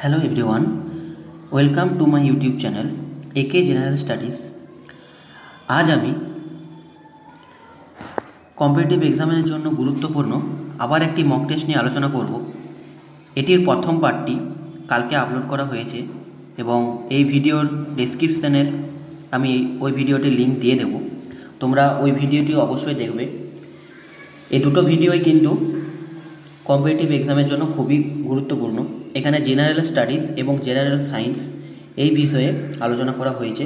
Hello everyone, welcome to my YouTube channel AK General Studies. আজ আমি competitive এক্সামের জন্য গুরুত্বপূর্ণ আবার একটি মক টেস্ট নিয়ে আলোচনা করব। এটির প্রথম পার্টটি কালকে আপলোড করা হয়েছে এবং এই ভিডিওর ডেসক্রিপশানের আমি ওই ভিডিওটির লিঙ্ক দিয়ে দেব। তোমরা ওই ভিডিওটি অবশ্যই দেখবে। এই দুটো ভিডিওই কিন্তু কম্পিটিটিভ এক্সামের জন্য খুবই গুরুত্বপূর্ণ। এখানে জেনারেল স্টাডিজ এবং জেনারেল সায়েন্স এই বিষয়ে আলোচনা করা হয়েছে।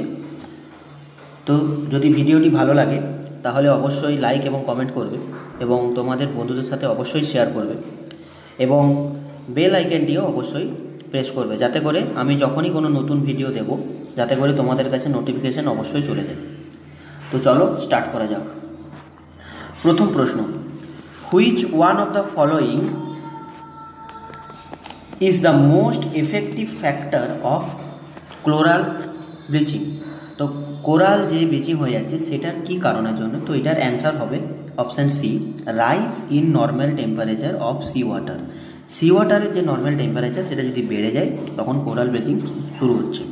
তো যদি ভিডিওটি ভালো লাগে, তাহলে অবশ্যই লাইক এবং কমেন্ট করবে এবং তোমাদের বন্ধুদের সাথে অবশ্যই শেয়ার করবে এবং বেল আইকনটিও অবশ্যই প্রেস করবে যাতে করে আমি যখনই কোনো নতুন ভিডিও দেব, যাতে করে তোমাদের কাছে নোটিফিকেশান অবশ্যই চলে যায়। তো চলো স্টার্ট করা যাক। প্রথম প্রশ্ন which one of the following is the most effective factor of coral bleaching তো কোরাল যে ব্লিচিং হয়ে যাচ্ছে, সেটার কি কারণের জন্য? তো এটার অ্যান্সার হবে option C rise in normal temperature of sea water sea ওয়াটারের যে নর্মাল টেম্পারেচার সেটা যদি বেড়ে যায়, তখন কোরাল ব্লিচিং শুরু হচ্ছে।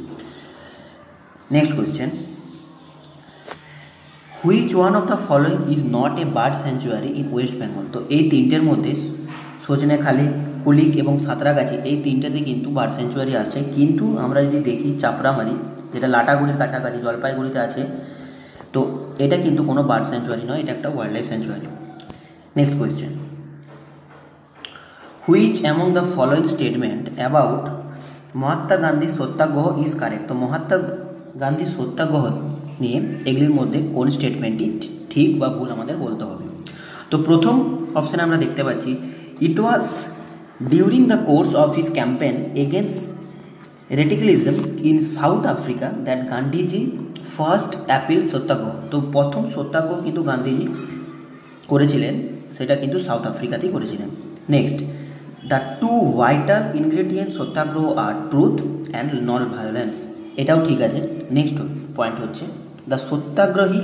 Next question which one of the following is not a bird sanctuary in West Bengal তো এই তিনটের মধ্যে সজনেখালি কুলিক এবং সাঁতরাগাছি এই তিনটেতে কিন্তু বার্ড স্যাঞ্চুয়ারি আছে কিন্তু আমরা যদি দেখি চাপড়ামারি, যেটা লাটাগুড়ির কাছাকাছি, জলপাইগুড়িতে আছে, তো এটা কিন্তু কোনো বার্ড স্যাঞ্চুয়ারি নয়, এটা একটা wildlife sanctuary next question which among the following statement about Mahatma Gandhi satyagraha is correct তো মহাত্মা গান্ধী সত্যাগ্রহ নিয়ে এগুলির মধ্যে কোন স্টেটমেন্টটি ঠিক বা ভুল আমাদের বলতে হবে। তো প্রথম অপশানে আমরা দেখতে পাচ্ছি it was during the course of his campaign against racialism in South Africa that Gandhiji first applied satyagraha তো প্রথম সত্যাগ্রহ কিন্তু গান্ধীজি করেছিলেন, সেটা কিন্তু সাউথ আফ্রিকাতেই করেছিলেন। Next the two vital ingredient satyagraha are truth and non violence এটাও ঠিক আছে। নেক্সট পয়েন্ট হচ্ছে the satyagrahi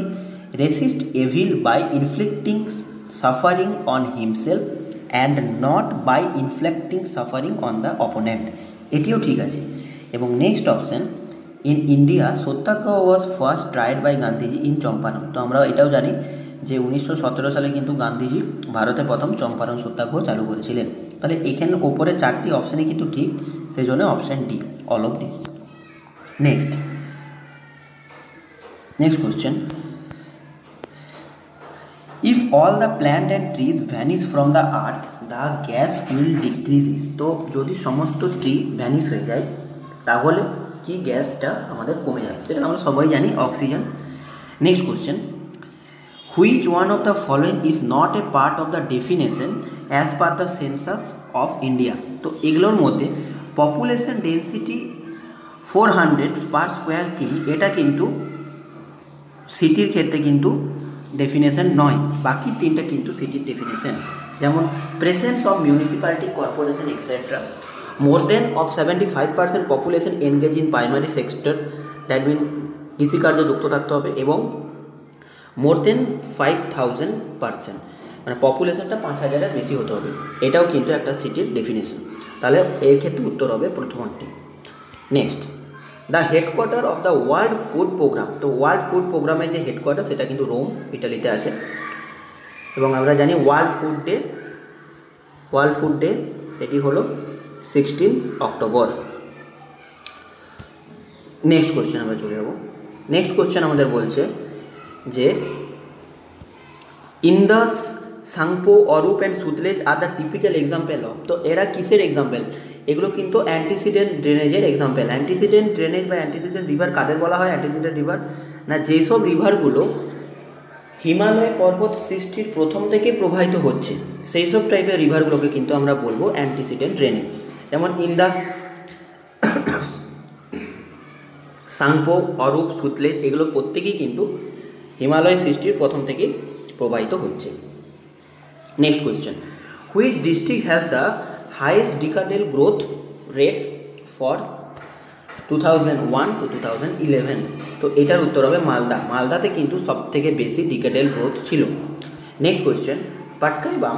resist evil by inflicting suffering on himself and not by inflicting suffering on the opponent এটিও ঠিক আছে। এবং next option in India satyagraha was first tried by Gandhiji in Champaran তো আমরা এটাও জানি যে উনিশশো সতেরো সালে কিন্তু গান্ধীজি ভারতে প্রথম চম্পারণ সত্যাগ্রহ চালু করেছিলেন। তাহলে এখানে ওপরে চারটি অপশানই কিন্তু ঠিক সেই জন্য option D all of this next next question if all the plant and trees vanish from the earth the gas will decreases তো যদি সমস্ত ট্রি ভ্যানিশ হয়ে যায়, তাহলে কি গ্যাসটা আমাদের কমে যাবে? সেটা আমরা সবাই জানি oxygen next question which one of the following is not a part of the definition as per the census of India তো এগুলোর মধ্যে population density four hundred per square কিমি এটা কিন্তু সিটির ক্ষেত্রে কিন্তু ডেফিনেশন নয়। বাকি তিনটা কিন্তু সিটির ডেফিনেশন যেমন presence of municipality corporation etcetera more than of seventy five percent population engage in primary sector that mean কৃষিকার্যে যুক্ত থাকতে হবে এবং more than five thousand percent মানে পপুলেশনটা পাঁচ হাজারের বেশি হতে হবে। এটাও কিন্তু একটা সিটির ডেফিনেশন তাহলে এর ক্ষেত্রে উত্তর হবে প্রথমটি next the headquarter of the world food programme তো ওয়ার্ল্ড ফুড প্রোগ্রামের যে হেডকোয়ার্টার সেটা কিন্তু রোম ইটালিতে আছে। এবং আমরা জানি world food day world food day সেটি হলো সিক্সটিন অক্টোবর নেক্সট কোয়েশ্চেন আমরা চলে যাব। নেক্সট কোয়েশ্চেন আমাদের বলছে যে Indas Tsangpo Arup and Sutlej R the typical example of তো এরা কিসের এক্সাম্পল এগুলো কিন্তু অ্যান্টিসিডেন্ট ড্রেনেজের এক্সাম্পল অ্যান্টিসিডেন্ট ড্রেনেজ বা অ্যান্টিসিডেন্ট রিভার কাদের বলা হয়? অ্যান্টিসিডেন্ট রিভার না, যেসব রিভারগুলো হিমালয় পর্বত সৃষ্টির প্রথম থেকে প্রবাহিত হচ্ছে সেই সব টাইপের রিভারগুলোকে কিন্তু আমরা বলব অ্যান্টিসিডেন্ট ড্রেনেজ যেমন ইন্দাস, সাংপো, অরূপ, সুতলেজ, এগুলো প্রত্যেকেই কিন্তু হিমালয় সৃষ্টির প্রথম থেকে প্রবাহিত হচ্ছে। Next question which district has the growth rate for two thousand one to two thousand eleven তো এটার উত্তর হবে মালদা। মালদাতে কিন্তু সব থেকে বেশি ডিকাডেল গ্রোথ ছিল। Next question Patkai Bum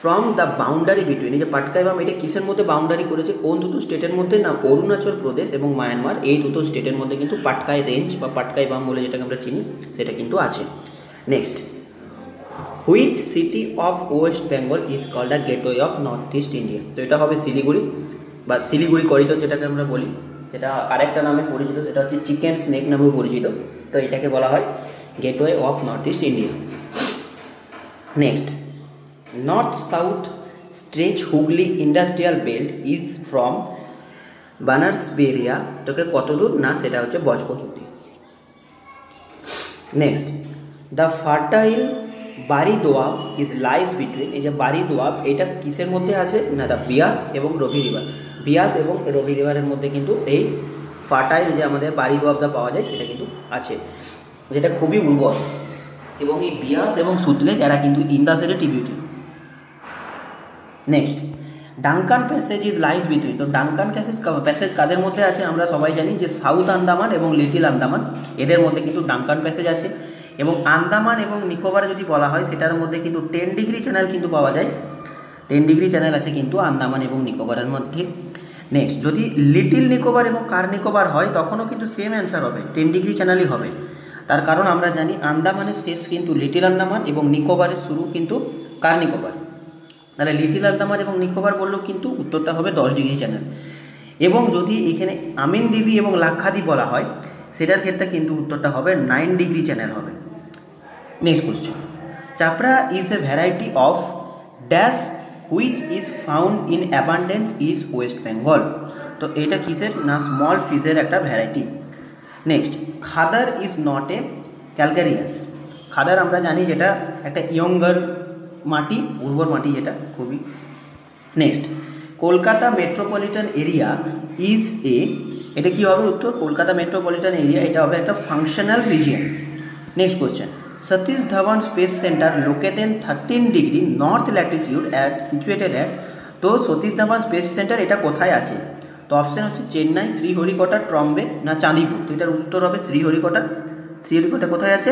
from the boundary between যে পাটকাইবাম এটা কিসের মধ্যে বাউন্ডারি করেছে? কোন দুটো স্টেটের মধ্যে? না, অরুণাচল প্রদেশ এবং মায়ানমার। এই দুটো স্টেটের মধ্যে কিন্তু পাটকাই রেঞ্জ বা পাটকাইবাম বলে যেটাকে আমরা চিনি, সেটা কিন্তু আছে। Next which city of West Bengal is called the gateway of North East India তো এটা হবে শিলিগুড়ি বা শিলিগুড়ি করিডোর যেটাকে আমরা বলি, যেটা আরেকটা নামে পরিচিত, সেটা হচ্ছে চিকেন স্নেক নামেও পরিচিত। তো এটাকে বলা হয় gateway of North East India next north south stretch Hooghly industrial belt is from Bansberia তোকে কত দূর? না, সেটা হচ্ছে বজপতি নেক্সট দ্য ফার্টাইল বাড়ি দোয়াব ইজ লাইস বিটুইন এই যে বাড়ি দোয়াব এটা কিসের মধ্যে আছে? না দা বিয়াস এবং রবি রিভার। বিয়াস এবং রবি রিভারের মধ্যে কিন্তু এই ফার্টাইল যে আমাদের বাড়ি দোয়াবটা পাওয়া যায়, সেটা কিন্তু আছে। যেটা খুবই উর্বর। এবং এই বিয়াস এবং সুতলেজ এরা কিন্তু ইন্দাসের tributary next Duncan passage is lies between তো ডাঙ্কান প্যাসেজ প্যাসেজ কাদের মধ্যে আছে? আমরা সবাই জানি যে সাউথ আন্দামান এবং লিটিল আন্দামান এদের মধ্যে কিন্তু ডাঙ্কান প্যাসেজ আছে। এবং আন্দামান এবং নিকোবর যদি বলা হয়, সেটার মধ্যে কিন্তু টেন ডিগ্রি চ্যানেল কিন্তু পাওয়া যায়। টেন ডিগ্রি চ্যানেল আছে কিন্তু আন্দামান এবং নিকোবরের মধ্যে। নেক্সট যদি লিটিল নিকোবর এবং কার নিকোবর হয়, তখনও কিন্তু সেম অ্যান্সার হবে টেন ডিগ্রি চ্যানেলই হবে। তার কারণ আমরা জানি আন্দামানের শেষ কিন্তু লিটিল আন্দামান এবং নিকোবরের শুরু কিন্তু কার নিকোবর। তাহলে লিটিল আন্দামান এবং নিকোবর বললেও কিন্তু উত্তরটা হবে দশ ডিগ্রি চ্যানেল এবং যদি এখানে আমিন দ্বীপী এবং লাক্ষাদ্বীপ বলা হয়, সেটার ক্ষেত্রে কিন্তু উত্তরটা হবে নাইন ডিগ্রি চ্যানেল হবে। Next question chapra is a variety of dash which is found in abundance is West Bengal তো এটা কিসের? না স্মল ফিজের একটা variety next khadar is not a calcareous khadar আমরা জানি যেটা একটা ইয়ঙ্গার মাটি, উর্বর মাটি যেটা, খুবই। Next Kolkata metropolitan area is a এটা কী হবে উত্তর? কলকাতা মেট্রোপলিটন এরিয়া এটা হবে একটা functional region next question Satish Dhawan space centre located thirteen degree north latitude at situated at তো সতীশ ধাওয়ান স্পেস সেন্টার এটা কোথায় আছে? তো অপশান হচ্ছে চেন্নাই, শ্রীহরিকোটা, ট্রম্বে না চাঁদিপুর? তো এটার উত্তর হবে শ্রীহরিকোটা। শ্রীহরিকোটা কোথায় আছে?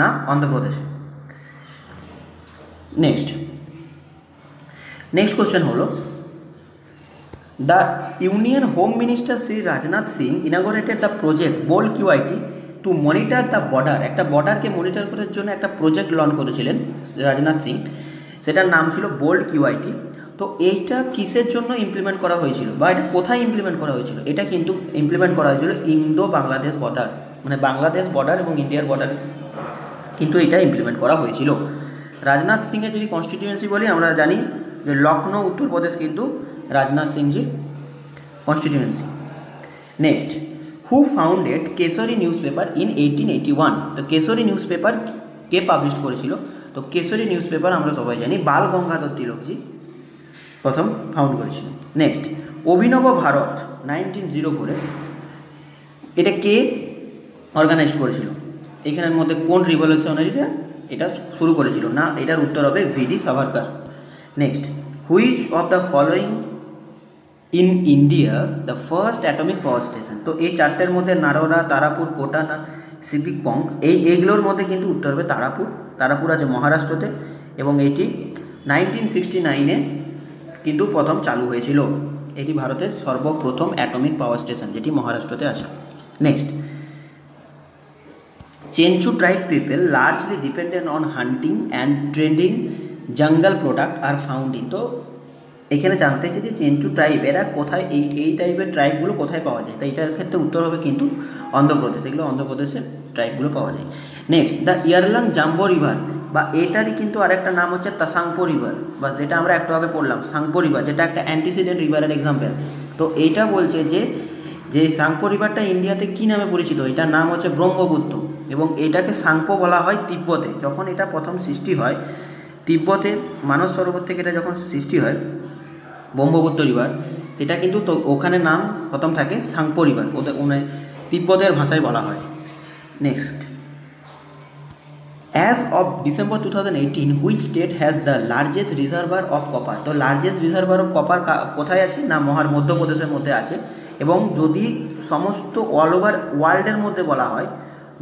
না, অন্ধ্রপ্রদেশে। নেক্সট নেক্সট কোশ্চেন হলো the union home minister Shri Rajnath Singh inaugurated the project BOLD QIT to monitor the border একটা বর্ডারকে মনিটর করার জন্য একটা প্রজেক্ট লঞ্চ করেছিলেন, রাজনাথ সিং। সেটার নাম ছিল বোল্ড কিউআইটি তো এইটা কিসের জন্য ইমপ্লিমেন্ট করা হয়েছিল? বা এটা কোথায় ইমপ্লিমেন্ট করা হয়েছিল? এটা কিন্তু ইমপ্লিমেন্ট করা হয়েছিল ইন্দো বাংলাদেশ বর্ডার মানে বাংলাদেশ বর্ডার এবং ইন্ডিয়ার বর্ডার কিন্তু এটা ইমপ্লিমেন্ট করা হয়েছিল। রাজনাথ সিংয়ের যদি কনস্টিটিউয়েন্সি বলি, আমরা জানি যে লখনৌ, উত্তরপ্রদেশ কিন্তু Rajnath সিংজির constituency next who founded Kesari newspaper in eighteen eighty one তো কেশরী নিউজ পেপার কে পাবলিশ করেছিল? তো কেশরী নিউজ পেপার আমরা সবাই জানি, বাল গঙ্গাধর তিলকজি প্রথম ফাউন্ড করেছিল। নেক্সট অভিনব ভারত নাইনটিন জিরো ফোরে এটা কে অর্গানাইজ করেছিল? এখানের মধ্যে কোন রিভলিউশনারিটা এটা শুরু করেছিল? না, এটার উত্তর হবে V D Savarkar. Next which of the following in India the first atomic power station তো এই চারটের মধ্যে নারোরা, তারাপুর কোটা না সিপিক পঙ্ক, এই এইগুলোর মধ্যে কিন্তু উত্তর হবে তারাপুর। তারাপুর আছে মহারাষ্ট্রতে এবং এটি নাইনটিন সিক্সটি নাইনে কিন্তু প্রথম চালু হয়েছিল। এটি ভারতের সর্বপ্রথম অ্যাটমিক পাওয়ার স্টেশন যেটি মহারাষ্ট্রতে আছে। Next Chenchu tribe people largely dependent on hunting and trending jungle product are found in তো এখানে জানতে চাই যে চেঞ্চু ট্রাইব এরা কোথায়, এই এই টাইপের ট্রাইবগুলো কোথায় পাওয়া যায়? তো এটার ক্ষেত্রে উত্তর হবে কিন্তু অন্ধ্রপ্রদেশ। এগুলো অন্ধ্রপ্রদেশের ট্রাইবগুলো পাওয়া যায়। Next the Yarlung Zangbo river বা এটারই কিন্তু আরেকটা নাম হচ্ছে তাসাংপো রিভার বা যেটা আমরা একটু আগে পড়লাম সাংপো রিভার যেটা একটা অ্যান্টিসিডেন্ট রিভারের এক্সাম্পল তো এইটা বলছে যে যে সাংপো রিভারটা ইন্ডিয়াতে কী নামে পরিচিত? এটার নাম হচ্ছে ব্রহ্মপুত্র এবং এটাকে সাংপো বলা হয় তিব্বতে। যখন এটা প্রথম সৃষ্টি হয়, তিব্বতে মানস সরোবর থেকে এটা যখন সৃষ্টি হয় ব্রহ্মপুত্র রিভার সেটা কিন্তু তো ওখানে নাম প্রথম থাকে সাংপো রিভার ওদের মানে তিব্বতের ভাষায় বলা হয়। Next as of December two thousand eighteen which state has the largest reservoir of copper তো লার্জেস্ট রিজার্ভার অফ কপার কোথায় আছে না মহার মধ্যপ্রদেশের মধ্যে আছে? এবং যদি সমস্ত অল ওভার ওয়ার্ল্ডের মধ্যে বলা হয়,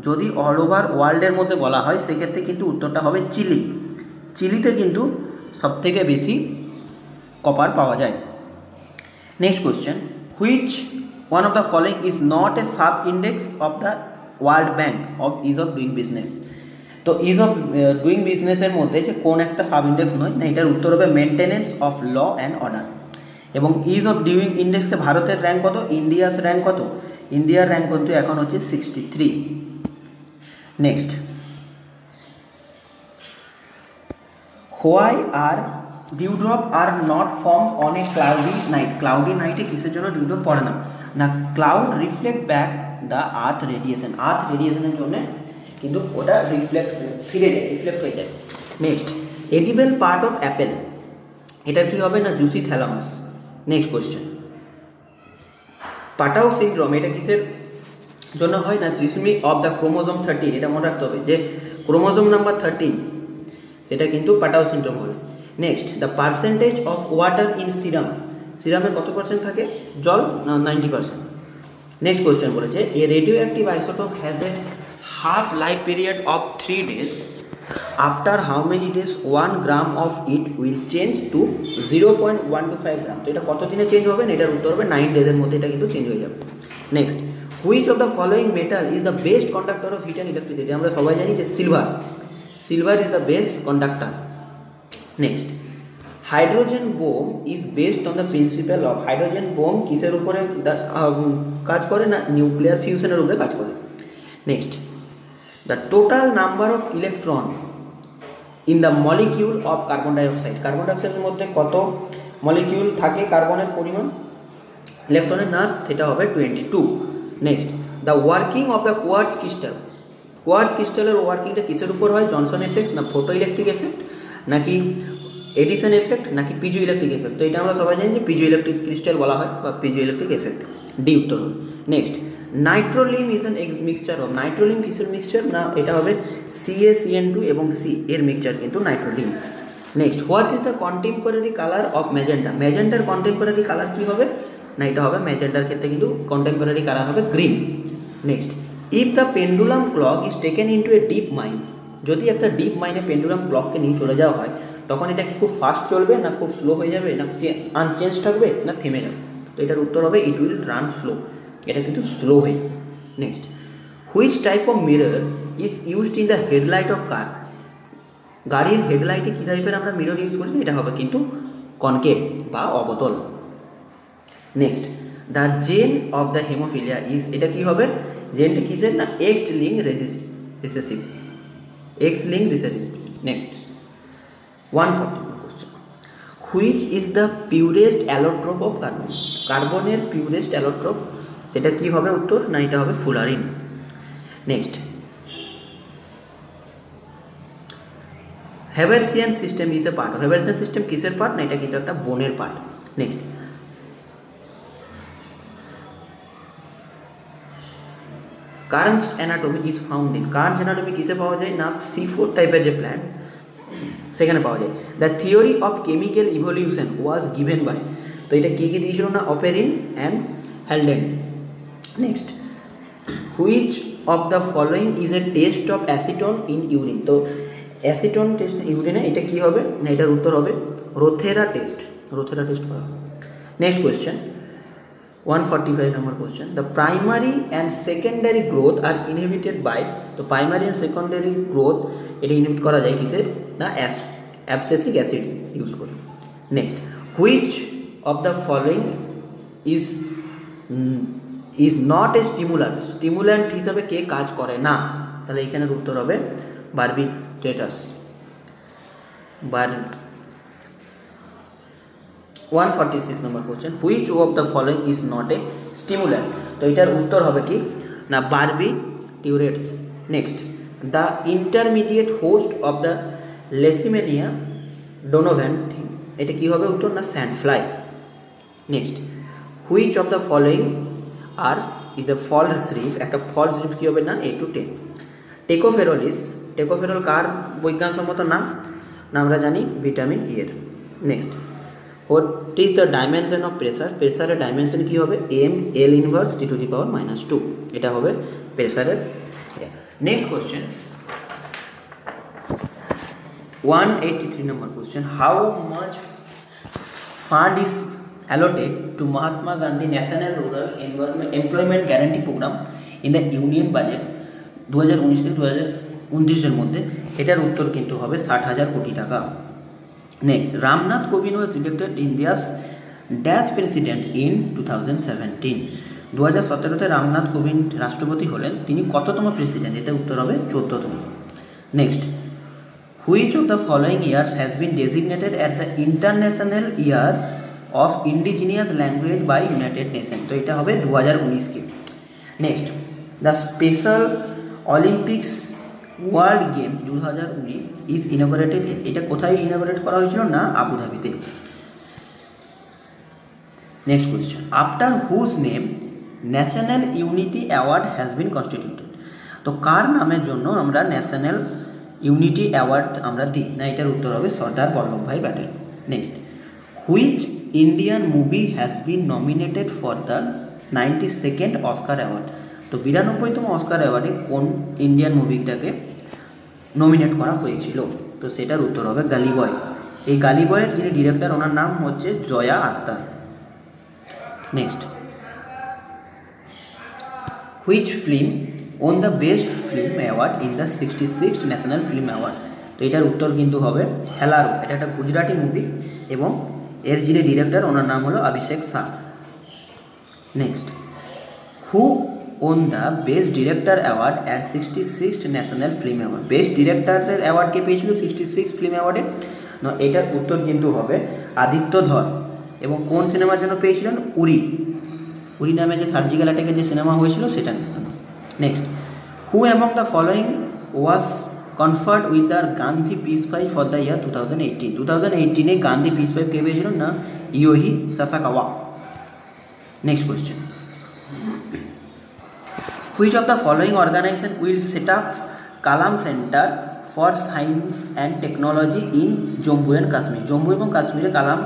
যদি অল ওভার ওয়ার্ল্ডের মধ্যে বলা হয়, সেক্ষেত্রে কিন্তু উত্তরটা হবে চিলি। চিলিতে কিন্তু সবথেকে বেশি কপার পাওয়া যায়। Next question which one of the following is not a sub index of the world bank of ease of doing business তো ইজ অফ ডুইং বিজনেসের মধ্যে যে কোন একটা সাব ইন্ডেক্স নয়, না, এটার উত্তর হবে maintenance of law and order এবং ইজ অফ ডুইং ইন্ডেক্সে ভারতের র্যাঙ্ক কত? ইন্ডিয়াস র্যাঙ্ক কত? ইন্ডিয়ার র্যাঙ্ক কিন্তু এখন হচ্ছে sixty three next why are dewdrop are not form on a cloudy night cloudy নাইটে কিসের জন্য ডিউড্রপ পড়ে না? না cloud reflect back the earth radiation earth রেডিয়েশনের জন্য কিন্তু ওটা রিফ্লেক্ট ফিরে যায় রিফ্লেক্ট হয়ে যায়। Next edible part of apple এটার কি হবে না? Juicy thalamus next question Patau syndrome এটা কিসের জন্য হয় না? Trisomy of the chromosome thirteen এটা মনে রাখতে হবে যে ক্রোমোজোম নাম্বার থার্টিন সেটা কিন্তু পাটাও সিন্ড্রোম হবে। Next the percentage of water in serum সিরামে কত পার্সেন্ট থাকে? জল নাইনটি পার্সেন্ট নেক্সট কোয়েশ্চেন বলেছে a radioactive isotope has a half life period of three days after how many days one gram of it will change to zero point one two five gram তো এটা কত দিনে change হবে? না, এটার উত্তর হবে নাইন ডেজের মধ্যে এটা কিন্তু চেঞ্জ হয়ে যাবে। Next which of the following metal is the best conductor of heat and electricity আমরা সবাই জানি যে silver silver is the best conductor next hydrogen bomb is based on the principle of hydrogen bomb কিসের উপরে কাজ করে না? Nuclear ফিউশনের উপরে কাজ করে। Next the total number of electron in the molecule of carbon dioxide carbon ডাইঅক্সাইডের মধ্যে কত মলিকিউল থাকে কার্বনের পরিমাণ? ইলেকট্রনের না সেটা হবে twenty two next the working of the quartz crystal quartz ক্রিস্টালের ওয়ার্কিংটা কিসের উপর হয়? জনসন এফেক্ট না ফোটো ইলেকট্রিক এফেক্ট নাকি এডিসন এফেক্ট নাকি পিজো ইলেকট্রিক এফেক্ট তো এটা আমরা সবাই জানি যে পিজো ইলেকট্রিক ক্রিস্টাল বলা হয় বা পিজো ইলেকট্রিক এফেক্ট ডি উত্তর হবে next nitrolim is an mixture of nitrolim কিসের মিক্সচার না, এটা হবে সিএ সিএন টু এবং সি এর মিক্সচার কিন্তু nitrolim next what is the contemporary colour of magenta ম্যাজেন্ডার contemporary colour কী হবে? না, এটা হবে ম্যাজেন্ডার ক্ষেত্রে কিন্তু কন্টেম্পোরারি কালার হবে green next if the pendulum clock is taken into a deep mine যদি একটা ডিপ মাইনে পেন্ডুলাম ক্লককে নিয়ে চলে যাওয়া হয়, তখন এটা খুব ফাস্ট চলবে, না খুব স্লো হয়ে যাবে, না আনচেঞ্জ থাকবে, না থেমে যাবে? তো এটার উত্তর হবে ইট উইল রান স্লো এটা কিন্তু স্লো হয়ে next which type of mirror is used in the headlight of car গাড়ির হেডলাইটে কী টাইপের আমরা মিরর ইউজ করি? এটা হবে কিন্তু কনকেভ বা অবতল। Next the gene of the haemophilia is এটা কি হবে? জেনটা কিসের? না X link recessive link recessive next one forty question which is the purest allotrope of carbon কার্বনের পিউরেস্ট অ্যালোট্রোপ সেটা কি হবে উত্তর? না, এটা হবে fullerene. Next Haversian system is a part Haversian system কিসের পার্ট না, এটা কিন্তু একটা বোনের part next Kranz anatomy is found in Kranz anatomy কিসে পাওয়া যায়? না সি ফোর টাইপের যে প্ল্যান্ট সেখানে পাওয়া যায়। The theory of chemical evolution was given by তো এটা কী কী দিয়েছিল না? Oparin and Haldane next which of the following is a test of acetone in urine তো অ্যাসিটন টেস্ট ইউরিনে এটা কী হবে? না, এটার উত্তর হবে রোথেরা টেস্ট রোথেরা টেস্ট করা হবে। Next question one forty five number question the primary and secondary growth are inhibited by তো প্রাইমারি অ্যান্ড সেকেন্ডারি গ্রোথ এটা ইনহিবিট করা যায় কিসে না অ্যাবসেসিক অ্যাসিড ইউজ করে। Next which of the following is is not a stimular stimulant হিসাবে কে কাজ করে? না। তাহলে এখানের উত্তর হবে barbiturates bar one forty six number question which of the following is not a stimulant তো এটার উত্তর হবে কি? না, barbiturates. Next the intermediate host of the Leishmania donovani এটা কি হবে উত্তর না sand fly next which of the following are is a false rib একটা ফলস রিফ কী হবে না? A to ten tocopherols tocopherol কার বৈজ্ঞানসম্মত নাম না? আমরা জানি ভিটামিন ই এর। Next what is the dimension of pressure প্রেসারের ডাইমেনশন কী হবে? M L inverse T to the power minus two এটা হবে প্রেসারের next question one eighty three number question how much fund is allotted to Mahatma Gandhi National Rural Environment Employment Guarantee Program in the Union Budget দু হাজার উনিশ থেকে দু হাজার উনত্রিশের মধ্যে? এটার উত্তর কিন্তু হবে ষাট হাজার কোটি টাকা। Next Ramnath Kovind was elected India's dash president in two thousand seventeen দু হাজার সতেরোতে রামনাথ কোবিন্দ রাষ্ট্রপতি হলেন, তিনি কততম প্রেসিডেন্ট এটা উত্তর হবে চোদ্দতম। Next which of the following years has been designated at the international year of indigenous language by United Nation তো এটা হবে দু হাজার উনিশকে। Next the special Olympics world game দু হাজার উনিশ ইজ ইনোগ্রেটেড। এটা কোথায় ইনোগ্রেট করা হয়েছিল না? আবুধাবিতে। Next question after whose name national unity award has been constituted তো কার নামের জন্য আমরা ন্যাশনাল ইউনিটি অ্যাওয়ার্ড আমরা দিই? না, এটার উত্তর হবে Sardar Vallabhbhai Patel. Next which Indian movie has been nominated for the ninety second Oscar award তো বিরানব্বইতম অস্কার অ্যাওয়ার্ডে কোন ইন্ডিয়ান মুভিটাকে নমিনেট করা হয়েছিল? তো সেটার উত্তর হবে গালিবয়। এই গালিবয়ের যিনি ডিরেক্টর ওনার নাম হচ্ছে Zoya Akhtar. Next which film won the best film award in the sixty six national film award তো এটার উত্তর কিন্তু হবে হেলারো। এটা একটা গুজরাটি মুভি এবং এর যিনি ডিরেক্টর ওনার নাম হলো Abhishek Shah next who won the best director award at sixty six national film award best ডিরেক্টরের অ্যাওয়ার্ড কে পেয়েছিল? সিক্সটি সিক্স ফিল্ম অ্যাওয়ার্ডে না এটার উত্তর কিন্তু হবে আদিত্য ধর। এবং কোন সিনেমার জন্য পেয়েছিলেন? উরি। উরি নামে যে সার্জিক্যাল অ্যাটাকের যে সিনেমা হয়েছিল, সেটা next who among the following was conferred with the Gandhi peace five for the year two thousand eighteen two thousand এইটিনে Gandhi peace ফাইভ কে পেয়েছিলেন না Yohei Sasakawa next question which of the following organization will set up Kalam centre for science and technology in Jammu and Kashmir Jammu এবং কাশ্মীরে কালাম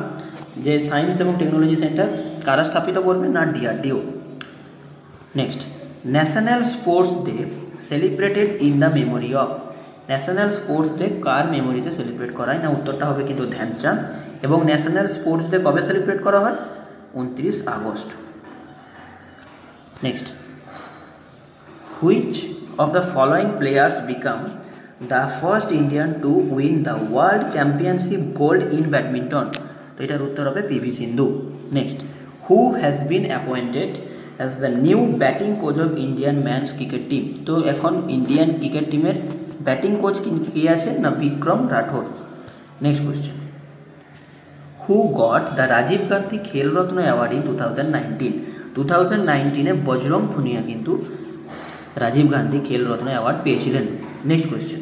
যে science এবং technology centre কারা স্থাপিত করবে? না DRDO next national sports day celebrated in the memory of national sports day কার মেমোরিতে celebrate করা হয়? না, উত্তরটা হবে কিন্তু ধ্যানচাঁদ। এবং ন্যাশনাল স্পোর্টস ডে কবে সেলিব্রেট করা হয়? উনত্রিশ August. Next which of the following players became the first Indian to win the world championship gold in badminton তো এটার উত্তর হবে PV Sindhu next who has been appointed as the new batting coach of Indian man's cricket team তো এখন Indian cricket টিমের batting coach কে আছে? না Vikram Rathour next question who got the Rajiv Gandhi Khel Ratna award in two thousand nineteen two thousand নাইনটিনে Bajrang Punia কিন্তু Rajiv Gandhi Khel Ratna award পেয়েছিলেন। Next question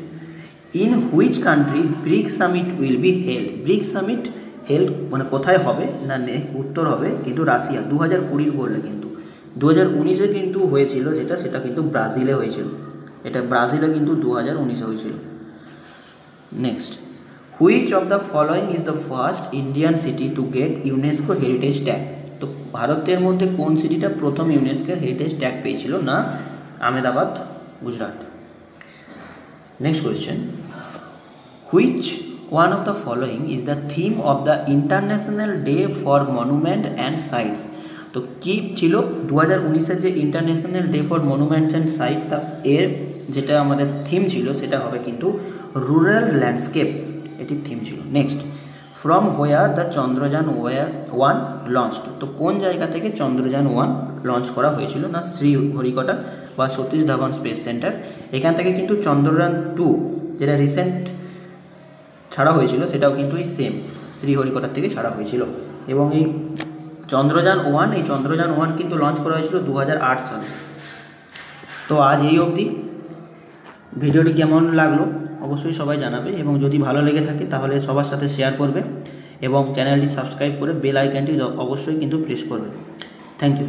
in which country BRICS summit will be held BRICS summit held মানে কোথায় হবে? না নে, উত্তর হবে কিন্তু রাশিয়া। দু হাজার কুড়ির বললে কিন্তু। দু হাজার উনিশে কিন্তু হয়েছিল যেটা, সেটা কিন্তু ব্রাজিলে হয়েছিল। এটা ব্রাজিলে কিন্তু দু হাজার উনিশে হয়েছিল। Next which of the following is the first Indian city to get UNESCO heritage tag তো ভারতের মধ্যে কোন সিটিটা প্রথম ইউনেস্কোর হেরিটেজ ট্যাগ পেয়েছিল না? Ahmedabad, Gujarat. Next question which one of the following is the theme of the international day for monument and sites তো কী ছিল? দু হাজার উনিশের যে international day for monuments and site তা এর যেটা আমাদের থিম ছিল, সেটা হবে কিন্তু রুরাল ল্যান্ডস্কেপ এটি থিম ছিল। Next from where the Chandrayaan was one launch তো কোন জায়গা থেকে চন্দ্রযান ওয়ান লঞ্চ করা হয়েছিল? না শ্রী হরিকটা? বা সতীশ ধাবন স্পেস সেন্টার এখান থেকে কিন্তু চন্দ্রযান টু যেটা রিসেন্ট ছাড়া হয়েছিল, সেটাও কিন্তু এই সেম শ্রীহরিকোটার থেকে ছাড়া হয়েছিল। এবং এই চন্দ্রযান ওয়ান এই চন্দ্রযান ওয়ান কিন্তু লঞ্চ করা হয়েছিল দু হাজার আট সালে। তো আজ এই অবধি। ভিডিওটি কেমন লাগল অবশ্যই সবাই জানাবে, এবং যদি ভালো লেগে থাকে তাহলে সবার সাথে শেয়ার করবে, এবং চ্যানেলটি সাবস্ক্রাইব করে বেল আইকনটি অবশ্যই কিন্তু প্রেস করবে। Thank you